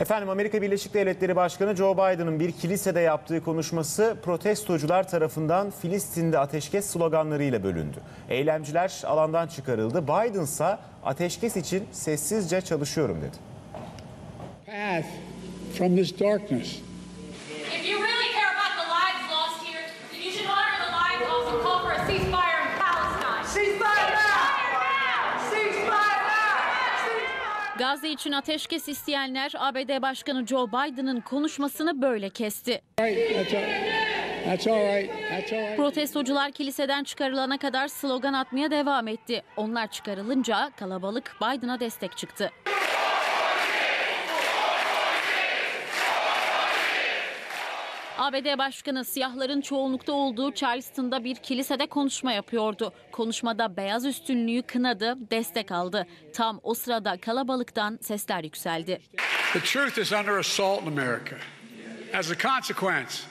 Efendim Amerika Birleşik Devletleri Başkanı Joe Biden'ın bir kilisede yaptığı konuşması protestocular tarafından Filistin'de ateşkes sloganlarıyla bölündü. Eylemciler alandan çıkarıldı. Biden ise ateşkes için sessizce çalışıyorum dedi. path from this darkness. If you really care about the lives lost here, then you should honor the lives also call for a ceasefire in Palestine. Ceasefire now! Ceasefire now! Ceasefire! Gazze için ateşkes isteyenler ABD Başkanı Joe Biden'ın konuşmasını böyle kesti. Protestocular kiliseden çıkarılana kadar slogan atmaya devam etti. Onlar çıkarılınca kalabalık Biden'a destek çıktı. ABD Başkanı siyahların çoğunlukta olduğu Charleston'da bir kilisede konuşma yapıyordu. Konuşmada beyaz üstünlüğü kınadı, destek aldı. Tam o sırada kalabalıktan sesler yükseldi. The truth is under assault in America. As a consequence,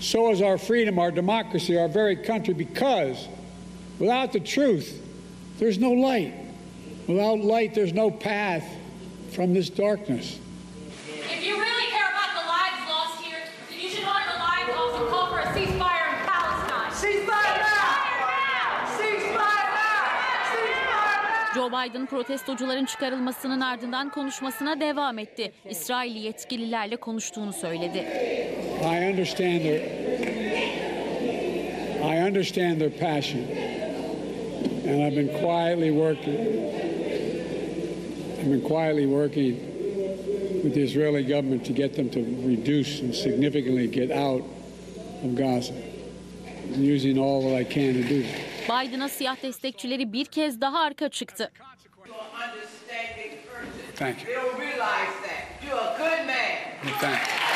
So is our freedom, our democracy, our very country, because without the truth, there's no light. Without light, there's no path from this darkness. If you really care about the lives lost here, then you should honor the lives also call for a ceasefire in Palestine. Ceasefire now! Ceasefire now! Ceasefire now! Joe Biden protestocuların çıkarılmasının ardından konuşmasına devam etti. İsrailli yetkililerle konuştuğunu söyledi. I understand their I understand their passion. And I've been quietly working I've been quietly working with the Israeli government to get them to reduce and significantly get out of Gaza. I'm using all that I can to do. Biden'a siyah destekçileri bir kez daha arka çıktı. thank you. They'll realize that. You're a good man. Thank you.